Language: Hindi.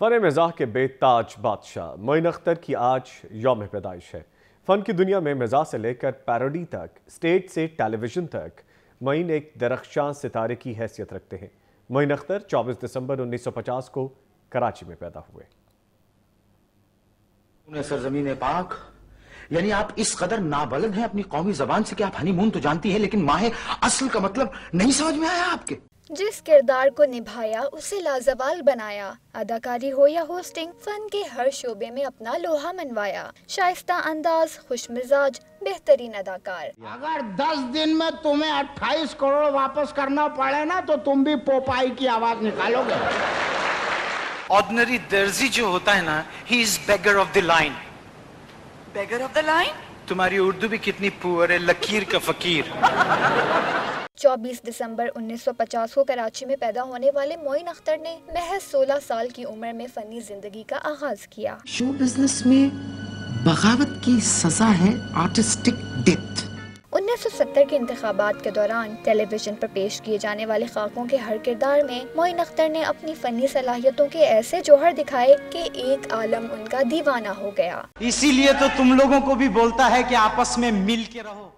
फ़न मिजाह के बेताज बादशाह मोइन अख्तर की आज यौम पैदाइश है। फ़न की दुनिया में मिजाह से लेकर पैरोडी तक, स्टेज से टेलीविज़न तक मोइन एक दरख्शां सितारे की हैसियत रखते हैं। मोइन अख्तर 24 दिसंबर 1950 को कराची में पैदा हुए। सरजमीन पाक, यानी आप इस कदर नाबलद हैं, अपनी कौमी जबान से कि आप हनीमून तो जानती हैं, लेकिन माहे असल का मतलब नहीं समझ में आया आपके। जिस किरदार को निभाया उसे लाजवाल बनाया। अदाकारी हो या होस्टिंग फन के हर शोबे में अपना लोहा मनवाया। शाइस्ता अंदाज खुश मिजाज बेहतरीन अदाकार। अगर 10 दिन में तुम्हें 28 करोड़ वापस करना पड़े ना तो तुम भी पोपाई की आवाज़ निकालोगे। ऑर्डनरी दर्जी जो होता है ना he is beggar of the line beggar of the line तुम्हारी उर्दू भी कितनी पुअर है लकीर का फकीर। 24 दिसंबर 1950 को कराची में पैदा होने वाले मोइन अख्तर ने महज 16 साल की उम्र में फनी ज़िंदगी का आगाज़ किया। शो बिज़नेस में बगावत की सजा है आर्टिस्टिक डेथ 1970 के इंतबात के दौरान टेलीविज़न पर पेश किए जाने वाले खाकों के हर किरदार में मोइन अख्तर ने अपनी फनी सलाहियतों के ऐसे जौहर दिखाए कि एक आलम उनका दीवाना हो गया। इसीलिए तो तुम लोगों को भी बोलता है कि आपस में मिल के रहो।